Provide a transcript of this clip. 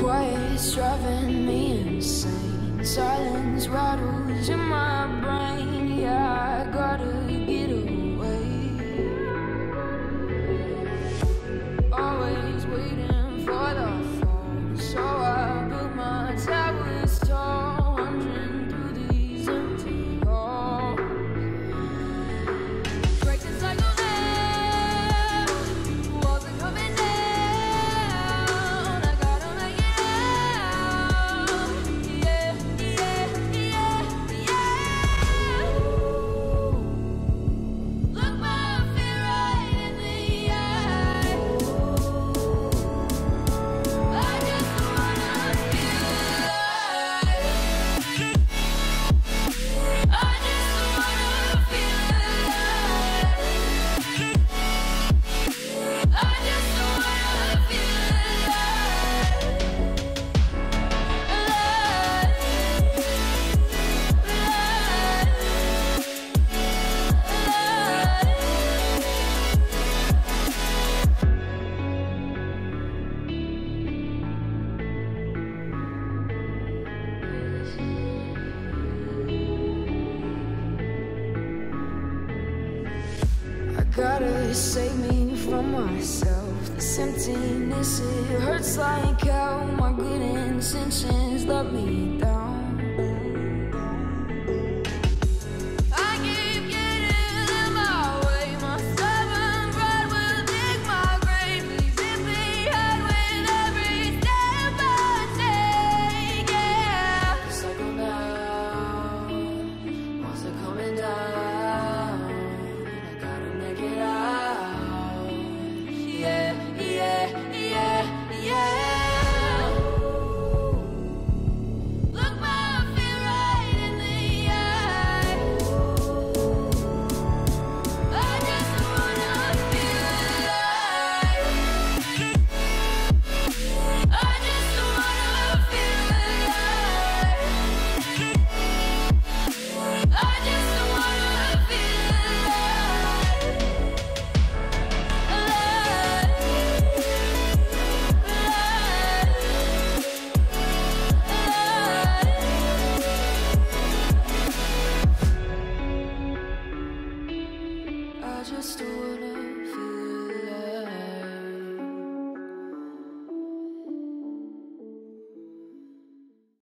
Quiet's driving me insane. Silence rattles in my brain, yeah. gotta save me from myself. This emptiness, it hurts like how my good intentions let me down I just wanna